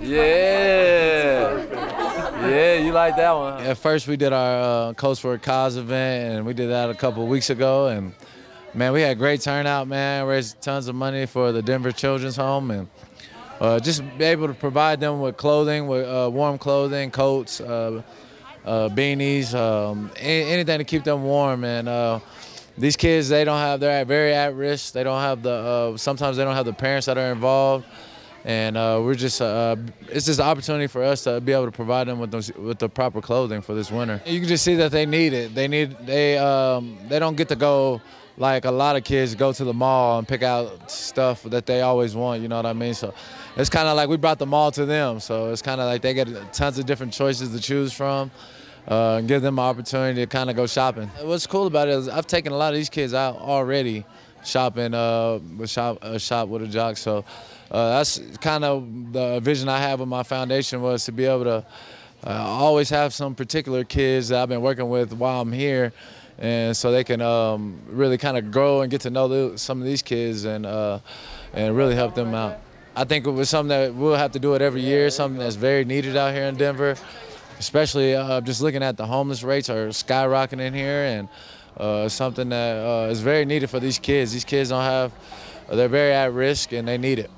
Yeah. Yeah, you like that one. At first, we did our uh, Coats for a Cause event, and we did that a couple weeks ago. And man, we had great turnout, man. Raised tons of money for the Denver Children's Home, and uh, just be able to provide them with clothing, with uh, warm clothing, coats, uh, uh beanies, um, anything to keep them warm. And uh, these kids, they don't have, they're at very at risk. They don't have the, uh, sometimes they don't have the parents that are involved and uh, we're just uh, it's just an opportunity for us to be able to provide them with those, with the proper clothing for this winter. You can just see that they need it. They need they um, they don't get to go like a lot of kids go to the mall and pick out stuff that they always want. You know what I mean? So it's kind of like we brought the mall to them. So it's kind of like they get tons of different choices to choose from. Uh, and give them an opportunity to kind of go shopping. What's cool about it is I've taken a lot of these kids out already shopping uh, shop uh, shop with a jock. So uh, that's kind of the vision I have with my foundation was to be able to uh, always have some particular kids that I've been working with while I'm here, and so they can um, really kind of grow and get to know the, some of these kids and uh, and really help them out. I think it was something that we'll have to do it every year. Something that's very needed out here in Denver, especially uh, just looking at the homeless rates are skyrocketing in here and uh, something that uh, is very needed for these kids. These kids don't have, they're very at risk and they need it.